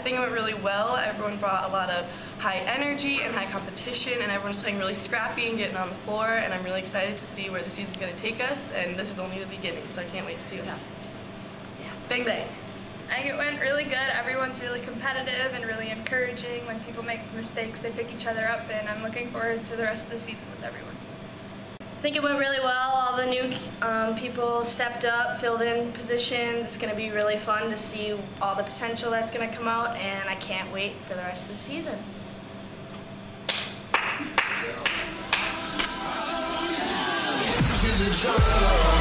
think it went really well. Everyone brought a lot of high energy and high competition, and everyone's playing really scrappy and getting on the floor. And I'm really excited to see where the season's going to take us. And this is only the beginning, so I can't wait to see what happens. Yeah, bang bang. I think it went really good. Everyone's really competitive and really encouraging. When people make mistakes, they pick each other up, and I'm looking forward to the rest of the season with everyone. I think it went really well. All the new um, people stepped up, filled in positions. It's going to be really fun to see all the potential that's going to come out, and I can't wait for the rest of the season. Yeah.